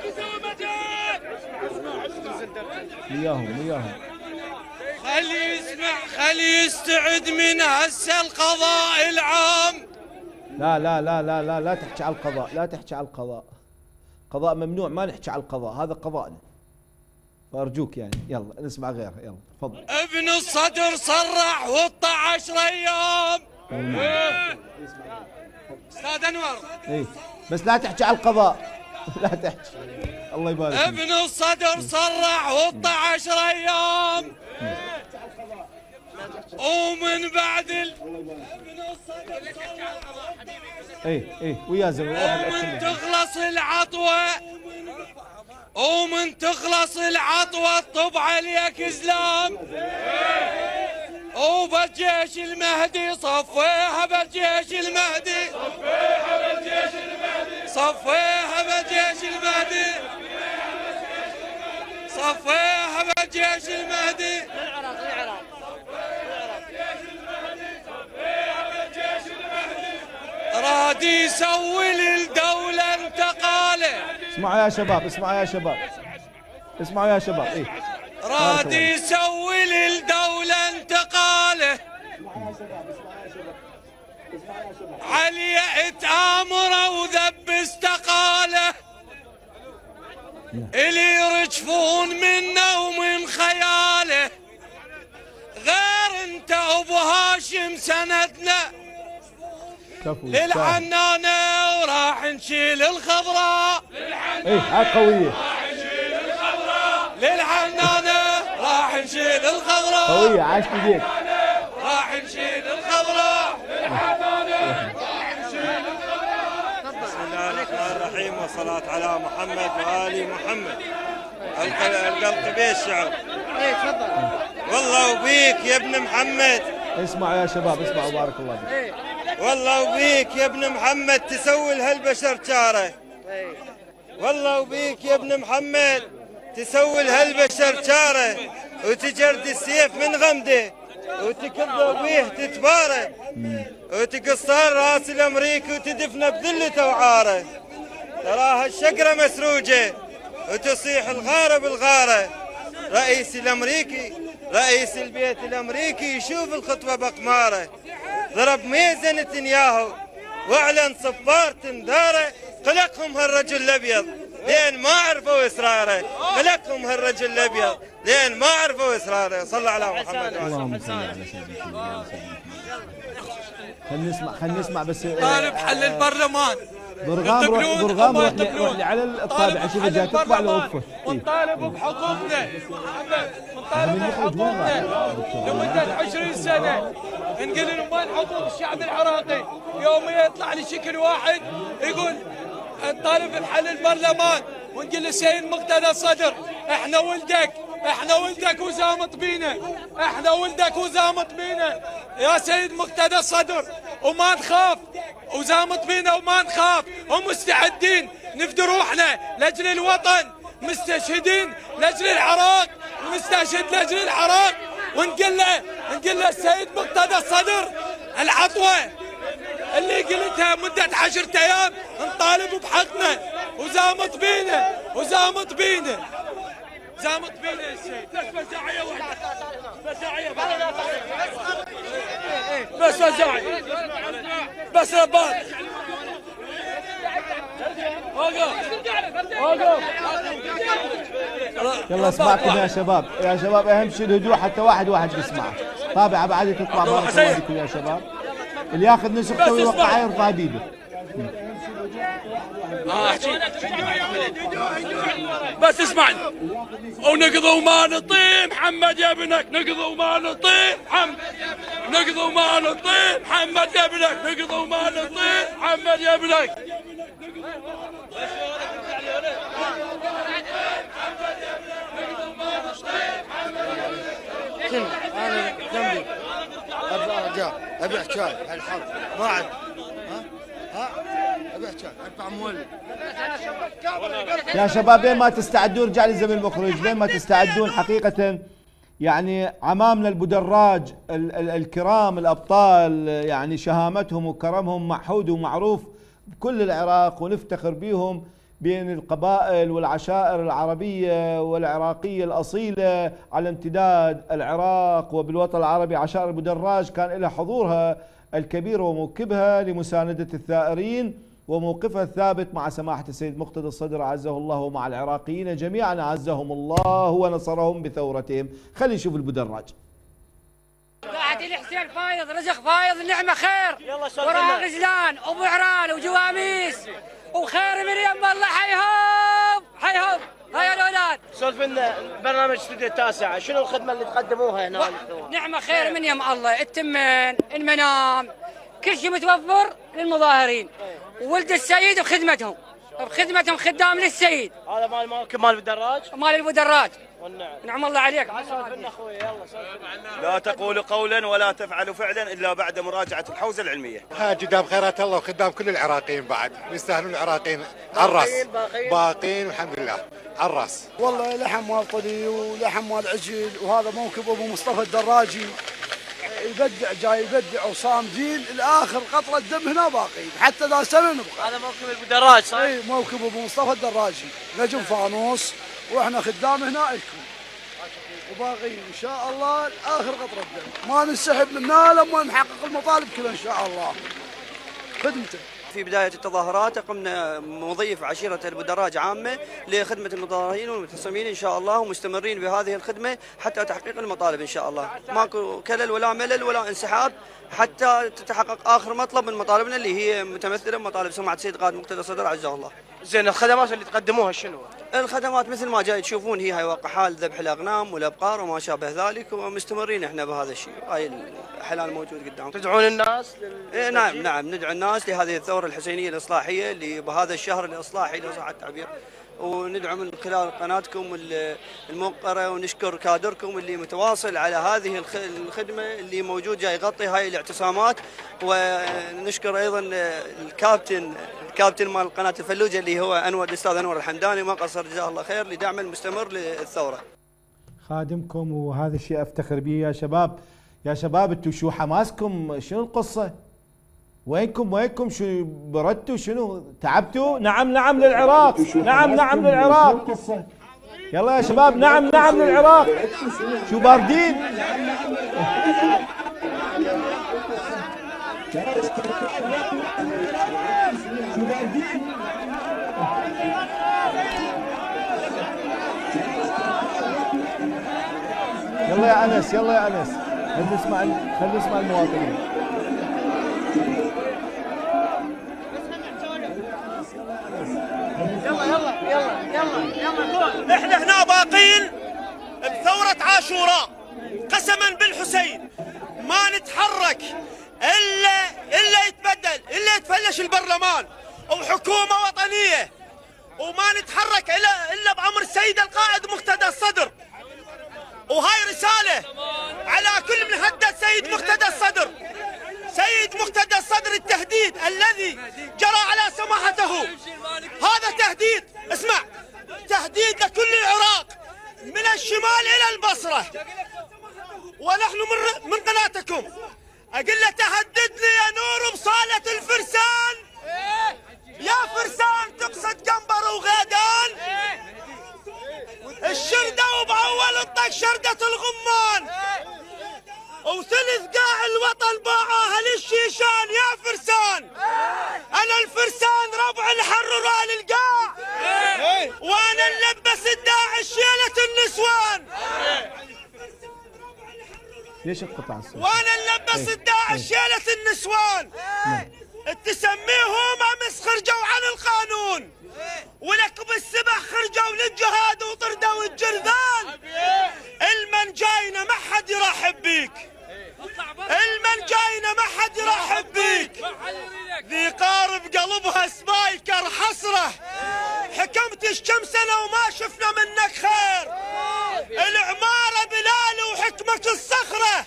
وياهم وياهم خل يسمع خل يستعد من هسه القضاء العام. لا لا لا لا لا لا تحكي على القضاء لا تحكي على القضاء. قضاء ممنوع ما نحكي على القضاء هذا قضاءنا. فارجوك يعني. يلا نسمع غيرها. يلا تفضل. ابن الصدر صرح وطى عشر أيام. أستاذ أنور. اي بس لا تحكي على القضاء. لا تحكي. الله يبارك ابن الصدر صرح وطى عشر أيام. ومن بعد ال... ابن الصدر صرح اي اي ويا زلمة. ومن. تخلص العطوة. ومن تخلص العطوة طب عليك زلام وبالجيش المهدي صفيها بالجيش المهدي. صفيها بالجيش المهدي. صفيها بالجيش المهدي. راد يسوي للدولة اسمعوا يا شباب اسمعوا يا شباب. اسمعوا يا شباب اي راد يسوي للدولة انتقاله. علي اتآمره وذب استقاله. اللي يرجفون منه ومن خياله. غير انت أبو هاشم سندنا. كفو. للعنانة وراح نشيل الخضراء اي هاي قوية. للعنانة راح نشيل الخضراء قوية عاش بيديك راح نشيل الخضراء بسم الله الرحمن الرحيم والصلاة على محمد وآل محمد. القلب القلب بيه الشعر والله وبيك يا ابن محمد. اسمعوا يا شباب اسمعوا بارك الله فيك. والله وبيك يا ابن محمد تسوي لهالبشر جاره والله وبيك يا ابن محمد تسوي لهالبشر جاره وتجرد السيف من غمدة وتكبه بيه تتبارة. وتقصر راس الامريكي وتدفنه بذلته وعاره تراها الشقره مسروجة وتصيح الغارة بالغارة. رئيس الأمريكي رئيس البيت الأمريكي يشوف الخطوه بقمارة. ضرب ميزة نتنياهو. واعلن صفار تندارة قلقهم هالرجل الأبيض. لين ما عرفوا إسراره قلقهم هالرجل الأبيض. لين ما عرفوا إسراره. صلى على محمد وعلى اللهم صل على سيدنا محمد. خلينا نسمع خلينا نسمع بس. طالب حل البرلمان. برغام روح برغام روح. روح على طالب الطابعه شوف جاي تطبع لو البرلمان. وقفه إيه. ونطالب بحقوقنا وين بحقوقنا؟ لمدة 20 سنة نقول لهم وين حقوق الشعب العراقي يوميا يطلع لي شكل واحد يقول الطالب بحل البرلمان ونقول للسيد مقتدى الصدر إحنا ولدك إحنا ولدك وزامط بينا إحنا ولدك وزامط بينا يا سيد مقتدى الصدر وما نخاف وزامط بينا وما نخاف. ومستعدين نفدي روحنا لأجل الوطن. مستشهدين لأجل العراق. مستشهد لأجل العراق. ونقول له نقول له السيد مقتدى الصدر العطوة اللي قلتها مدة عشرة أيام. نطالب بحقنا. وزامط بينا. وزامط بينا. زامط بينا بس مساعية واحدة. مساعية بس مساعية بس رباط. يلا اسمعكم يا شباب. يا شباب أهم شيء الهدوء حتى واحد واحد بيسمع. طابع بعد تطلع فيكم يا شباب. اللي ياخذ نسخته ويوقعها يرفع بيده آه، بس اسمعني. ونقضي وما نطيع محمد يا ابنك نقضي وما نطيع محمد. نقضي وما نطيع محمد يا ابنك نقضي وما نطيع محمد يا ابنك. أنا ذنبي. ابي أرجع. أبي حكايه الحرب ما عاد. يا شباب بين ما تستعدون رجع لي زميل المخرج بين ما تستعدون حقيقة يعني عمامنا البدراج ال- ال- الكرام الأبطال يعني شهامتهم وكرمهم معهود ومعروف بكل العراق ونفتخر بهم بين القبائل والعشائر العربية والعراقية الأصيلة على امتداد العراق. وبالوطن العربي عشائر البدراج كان لها حضورها الكبير وموكبها لمساندة الثائرين وموقفها الثابت مع سماحة السيد مقتدى الصدر عزه الله ومع العراقيين جميعا عزهم الله ونصرهم بثورتهم. خلينا نشوف البدراج. قاعد الحسين فايض رزق فايض النعمة خير. وراها غزلان وبعران وجواميس. وخير من يم الله حيهم حيهم هيا الأولاد. سولف لنا برنامج استوديو التاسع. شنو الخدمة اللي تقدموها هنا؟ نعمة خير من يم الله التمين المنام. كل شيء متوفر للمظاهرين. ولد السيد وخدمتهم بخدمتهم خدام للسيد. هذا مال موكب مال الدراج؟ مال البدراج والنعم. نعم الله عليك. لا تقولوا قولا ولا تفعلوا فعلا إلا بعد مراجعة الحوزة العلمية. ها قدام خيرات الله وخدام كل العراقيين بعد. يستاهلون العراقيين. على الراس باقين؟ باقين والحمد لله. على الراس. والله لحم مال طلي ولحم مال عجل وهذا موكب أبو مصطفى الدراجي. يبدع جاي يبدع وصامدين لاخر قطره دم هنا باقيين حتى ذا سنة نبقى هذا موكب الدراج صح؟ اي موكب أبو مصطفى الدراجي. نجم فانوس. وإحنا خدام هنا لكم وباقيين إن شاء الله لاخر قطره دم ما ننسحب منا لما نحقق المطالب كلها إن شاء الله. خدمته في بداية التظاهرات قمنا مضيف عشيرة البدراج عامة لخدمة المتظاهرين والمعتصمين إن شاء الله ومستمرين بهذه الخدمة حتى تحقيق المطالب إن شاء الله. ماكو كلل ولا ملل ولا انسحاب حتى تتحقق آخر مطلب من مطالبنا اللي هي متمثلة بمطالب سماحة السيد قائد مقتدى الصدر عزه الله. زين الخدمات اللي تقدموها شنو؟ الخدمات مثل ما جاي تشوفون هي هاي وقحال ذبح الأغنام والأبقار وما شابه ذلك ومستمرين إحنا بهذا الشيء. هاي الحلال موجود قدامكم تدعون الناس إيه نعم نعم ندعو الناس لهذه الثورة الحسينية الإصلاحية اللي بهذا الشهر الإصلاحي لو صح التعبير. وندعو من خلال قناتكم ال- الموقرة ونشكر كادركم اللي متواصل على هذه الخ- الخدمة اللي موجود جاي يغطي هاي الاعتصامات. ونشكر أيضا الكابتن الكابتن مال قناة الفلوجة اللي هو انور الأستاذ أنور الحمداني. ما قصر جزاه الله خير لدعمه المستمر للثورة. خادمكم وهذا الشيء أفتخر به يا شباب. يا شباب أنتم شو حماسكم؟ شنو القصة؟ وينكم وينكم شو بردتوا؟ شنو؟ تعبتوا؟ نعم نعم للعراق. نعم نعم للعراق. يلا يا شباب نعم نعم للعراق. شو باردين؟ يلا يا أنس يلا يا أنس. خلينا نسمع خلينا نسمع المواطنين يلا يلا يلا يلا يلا إحنا هنا باقين بثورة عاشوراء قسما بالحسين. ما نتحرك إلا إلا يتبدل إلا يتفلش البرلمان. وحكومة وطنية. وما نتحرك إلا إلا بأمر السيد القائد مقتدى الصدر. وهاي رسالة على كل من هدد سيد مقتدى الصدر. سيد مقتدى الصدر التهديد الذي جرى على سماحته. هذا تهديد اسمع. تهديد لكل العراق من الشمال إلى البصرة. ونحن من من قناتكم. أقول له تهددني يا نور بصالة الفرسان. يا فرسان تقصد قنبر وغيدان الشردة وبأول الطق شردة الغمان وثلث قاع الوطن باعوها للشيشان يا فرسان. أنا الفرسان ربع الحرر للقاع وأنا نلبس الداعش شيلة النسوان. ليش القطع الصوت؟ وأنا نلبس إيه، الداعش إيه. شيلة النسوان. نعم. تسميهم أمس خرجوا عن القانون. ولك بالسبح خرجوا للجهاد وطردوا الجرذان. المن جاينا ما حد يرحب بيك. المن جاينا ما حد يرحب بيك. ذي قارب قلبها سبايكر حسرة. حكمتش كم سنه وما شفنا منك خير العماره بلال وحكمك الصخره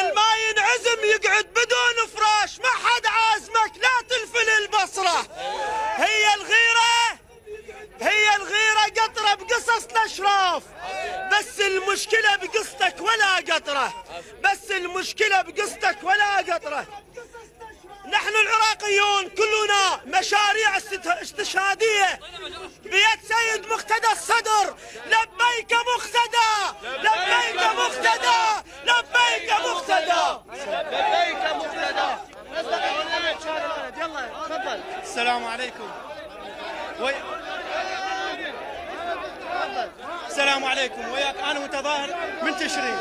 الما ينعزم يقعد بدون فراش ما حد عازمك لا تلفل البصره هي الغيره هي الغيرة قطرة بقصص الأشراف بس المشكلة بقصتك ولا قطرة بس المشكلة بقصتك ولا قطرة نحن العراقيون كلنا مشاريع است- استشهادية بيد سيد مقتدى الصدر لبيك مقتدى لبيك مقتدى لبيك مقتدى لبيك مقتدى يلا تفضل السلام عليكم وي... السلام عليكم وياك أنا متظاهر من تشرين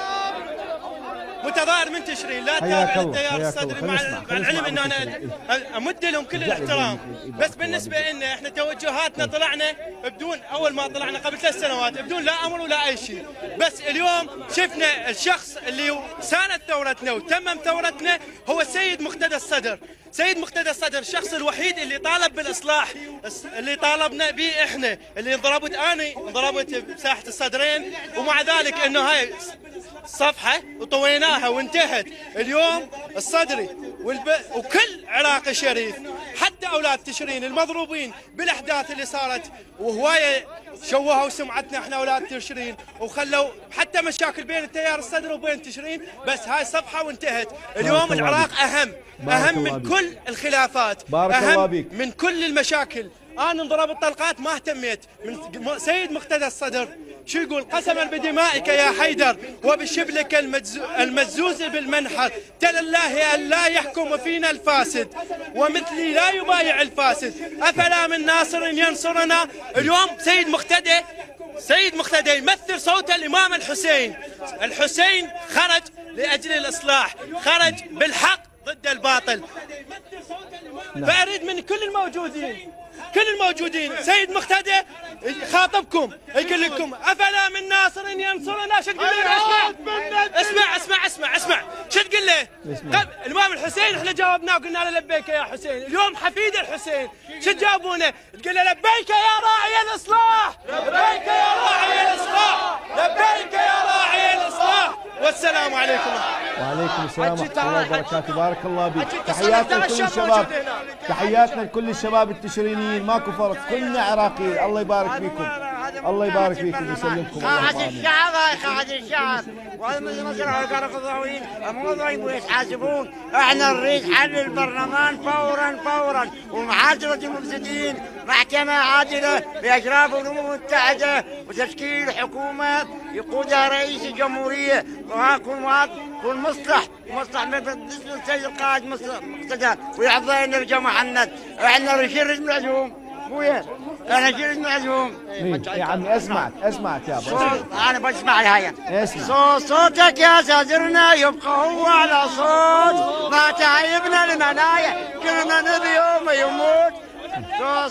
متظاهر من تشرين لا حياك تابع الله، للتيار حياك الله. الصدري خلينا مع نسمع، مع خلينا العلم نسمع ان أنا أمد لهم كل الاحترام. بس بالنسبة لنا إحنا توجهاتنا طلعنا بدون أول ما طلعنا قبل ثلاث سنوات بدون لا أمر ولا أي شيء. بس اليوم شفنا الشخص اللي ساند ثورتنا وتمم ثورتنا هو السيد مقتدى الصدر. سيد مقتدى الصدر الشخص الوحيد اللي طالب بالإصلاح اللي طالبنا به إحنا اللي انضربت اني انضربت بساحه الصدرين ومع ذلك إنه هاي صفحة وطويناها وانتهت اليوم الصدري والب... وكل عراقي شريف حتى أولاد تشرين المضروبين بالأحداث اللي صارت وهواية شوهوا سمعتنا إحنا أولاد تشرين وخلوا حتى مشاكل بين التيار الصدري وبين تشرين بس هاي صفحة وانتهت اليوم العراق بيك. أهم الله من بيك. كل الخلافات بارك أهم الله بيك. من كل المشاكل أنا انضرب الطلقات ما اهتميت من سيد مقتدى الصدر شو يقول؟ قسما بدمائك يا حيدر وبشبلك المزوز بالمنحر تل الله أن لا يحكم فينا الفاسد ومثلي لا يبايع الفاسد. أفلا من ناصر ينصرنا؟ اليوم سيد مقتدى سيد مقتدى يمثل صوت الإمام الحسين. الحسين خرج لأجل الإصلاح خرج بالحق ضد الباطل. فأريد من كل الموجودين كل الموجودين. سيد مقتدى يخاطبكم يقول لكم أفلا من ناصر ينصرنا شو تقول له؟ اسمع. اسمع اسمع اسمع اسمع. شو تقول له؟ الإمام الحسين إحنا جاوبناه وقلنا له لبيك يا حسين. اليوم حفيد الحسين. شو تجاوبونه؟ تقول له لبيك يا راعي الإصلاح. لبيك يا راعي الإصلاح. لبيك يا راعي الإصلاح. والسلام عليكم. وعليكم السلام ورحمة الله وبركاته. بارك الله بك أجي تحياتنا لكل الشباب. تحياتنا لكل الشباب التشرينيين. ماكو فرق. كلنا عراقيين الله يبارك فيكم. الله يبارك فيكم. ويسلمكم آمين. الشعب قاعد الشعب. والمزرعة والقرق الضوئين مو ضريبوا يتحاسبون. إحنا نريد حل البرلمان فورا فورا. ومحاصرة المفسدين. محكمة عادلة بأشراف الأمم المتحدة وتشكيل حكومة يقودها رئيس الجمهورية. وكل كل مصلح. مصلح بالنسبة للسيد القائد مصلح. مقتدى. ويحفظ لنا رجال محمد. إحنا نشير العزوم ابويا أنا العزوم مين؟ يا عمي اسمعك اسمعك يا أبو أنا بسمع الهاية اسمع. صوت صوتك يا سادرنا يبقى هو على صوت. ما تعيبنا المنايا. كلنا نبي يوم يموت.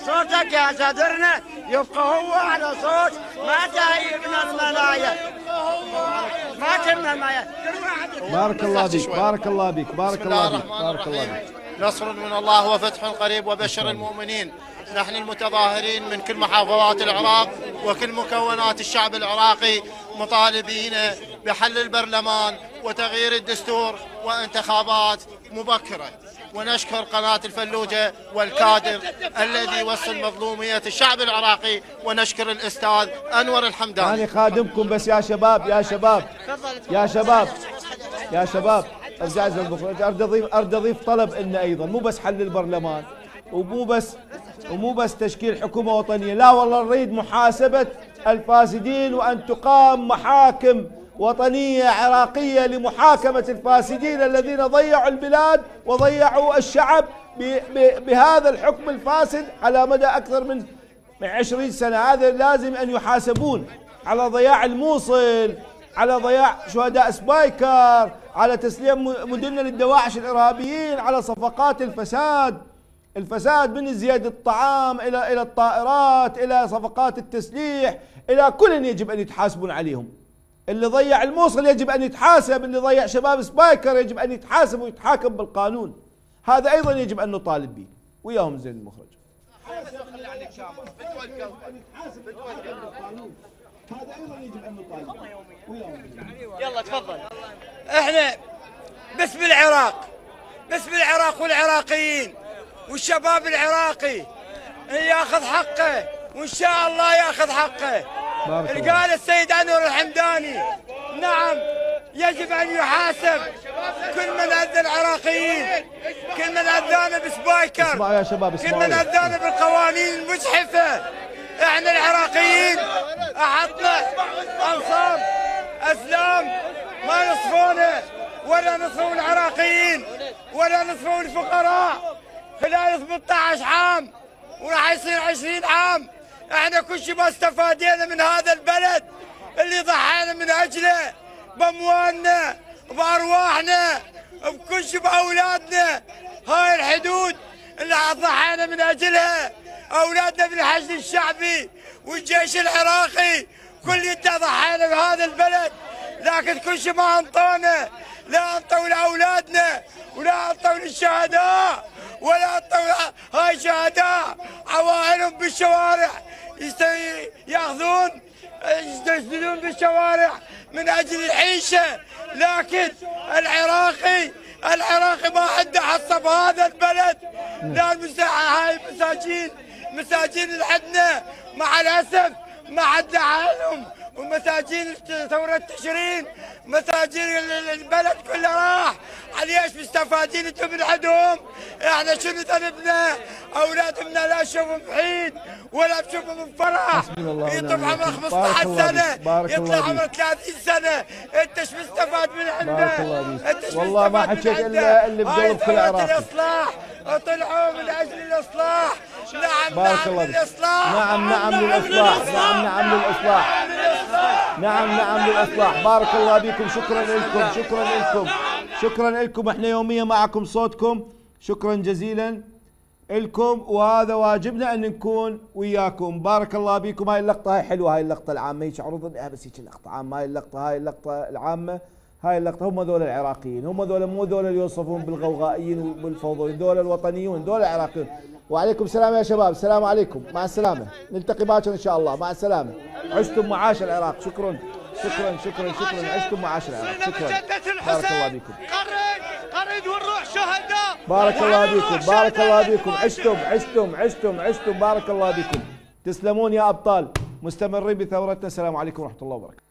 صوتك يا سادرنا يبقى هو على صوت. ما تعيبنا المنايا ما كمل ما بارك الله بك بارك الله بك بارك الله بك بارك الله بك نصر من الله وفتح قريب وبشر المؤمنين. نحن المتظاهرين من كل محافظات العراق وكل مكونات الشعب العراقي مطالبين بحل البرلمان وتغيير الدستور وانتخابات مبكرة. ونشكر قناة الفلوجة والكادر الذي وصل مظلومية الشعب العراقي ونشكر الأستاذ أنور الحمداني. أنا خادمكم بس يا شباب يا شباب يا شباب يا شباب. اريد اضيف اريد اضيف طلب لنا أيضا مو بس حل البرلمان ومو بس ومو بس تشكيل حكومة وطنية. لا والله نريد محاسبة الفاسدين وأن تقام محاكم وطنية عراقية لمحاكمة الفاسدين الذين ضيعوا البلاد وضيعوا الشعب بهذا الحكم الفاسد على مدى أكثر من 20 سنة. هذا لازم أن يحاسبون على ضياع الموصل على ضياع شهداء سبايكر على تسليم مدننا للدواعش الإرهابيين على صفقات الفساد الفساد من زيادة الطعام إلى إلى الطائرات إلى صفقات التسليح إلى كل يجب أن يتحاسبون عليهم. اللي ضيع الموصل يجب أن يتحاسب اللي ضيع شباب سبايكر يجب أن يتحاسب ويتحاكم بالقانون. هذا أيضا يجب أن نطالب به. وياهم زين المخرج. هذا أيضا يجب ان نطالب يلا تفضل. إحنا باسم العراق باسم العراق والعراقيين والشباب العراقي ياخذ حقه. وإن شاء الله يأخذ حقه. قال السيد أنور الحمداني نعم يجب أن يحاسب كل من أذى العراقيين كل من اذانا بسبايكر يا شباب كل من اذانا بالقوانين المجحفه إحنا العراقيين أحطنا أنصار أسلام ما نصفونا ولا نصفوا العراقيين ولا نصفوا الفقراء. خلال 18 عام وراح يصير 20 عام. إحنا كل شيء ما استفادينا من هذا البلد اللي ضحينا من اجله باموالنا بارواحنا بكل شيء باولادنا. هاي الحدود اللي ضحينا من اجلها. اولادنا بالحشد الشعبي والجيش العراقي كل ضحينا بهذا البلد. لكن كل شيء ما انطونا لا انطوا لأولادنا ولا انطوا للشهداء ولا انطوا هاي شهداء عوائلهم بالشوارع يأخذون يستسدلون بالشوارع من أجل العيشة. لكن العراقي العراقي ما عنده حصة بهذا البلد. لا المساحه هاي المساجين مساجين عندنا مع الأسف ما عندنا عالم ومساجين ثورة تشرين مساجين ال- ال- البلد كله راح ليش مستفادين أنتم من عندهم إحنا شنو ذنبنا أولادنا لا نشوفهم بعيد ولا نشوفهم بفرح يطلع عمره الوكيل. بارك 15 الله سنة يطلع عمره بك. 30 سنة أنت إيش مستفاد من عنده بك. أنت إيش والله ما حكيت؟ إلا اللي بقلب كل. الإصلاح طلعوا من أجل الإصلاح نعم بارك نعم الله بك. للإصلاح. نعم نعم للإصلاح. نعم نعم للإصلاح. نعم نعم للإصلاح. بارك الله بكم. شكرا لكم. شكرا لكم. شكرا لكم. إحنا يوميا معكم صوتكم. شكرا جزيلا لكم. وهذا واجبنا أن نكون وياكم. بارك الله بكم. هاي اللقطة هاي حلوة. هاي اللقطة العامة. هيك عروض إيه بس هيك اللقطه عامة. هاي اللقطة هاي اللقطة العامة. هاي اللقطة هم ذول العراقيين هم ذول مو ذول اللي يوصفون بالغوغائيين وبالفوضويين ذول الوطنيون ذول العراقيين وعليكم السلام يا شباب السلام عليكم. مع السلامة. نلتقي باكر إن شاء الله. مع السلامة. عشتم معاش العراق. شكرا. شكرا شكرا شكرا. عشتم معاش العراق. شكرا. بارك الله بكم قرد ونروح شهداء. بارك الله بكم بارك الله بكم عشتم عشتم عشتم عشتم. بارك الله بكم تسلمون يا أبطال. مستمرين بثورتنا. السلام عليكم ورحمة الله وبركاته.